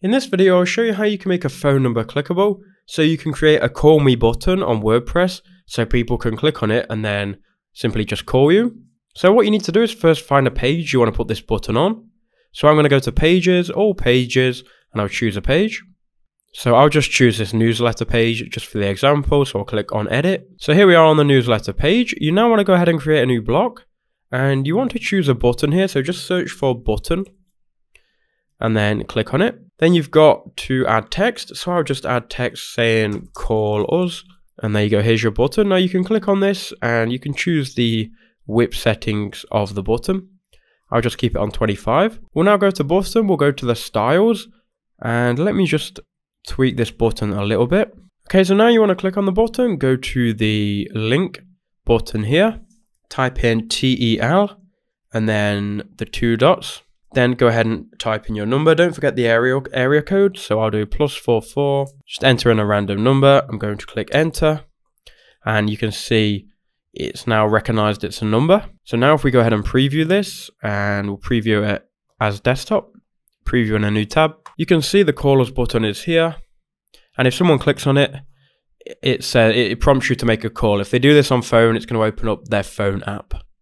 In this video, I'll show you how you can make a phone number clickable. So you can create a call me button on WordPress so people can click on it and then simply just call you. So what you need to do is first find a page you want to put this button on. So I'm going to go to pages, all pages, and I'll choose a page. So I'll just choose this newsletter page just for the example. So I'll click on edit. So here we are on the newsletter page. You now want to go ahead and create a new block and you want to choose a button here. So just search for button and then click on it. Then you've got to add text. So I'll just add text saying call us. And there you go, here's your button. Now you can click on this and you can choose the width settings of the button. I'll just keep it on 25. We'll now go to button, we'll go to the styles and let me just tweak this button a little bit. Okay, so now you want to click on the button, go to the link button here, type in TEL and then the two dots then go ahead and type in your number. Don't forget the area, area code. So I'll do plus four four. Just enter in a random number. I'm going to click enter. And you can see it's now recognized it's a number. So now if we go ahead and preview this and we'll preview it as desktop, preview in a new tab, you can see the callers button is here. And if someone clicks on it, it says it prompts you to make a call. If they do this on phone, it's going to open up their phone app.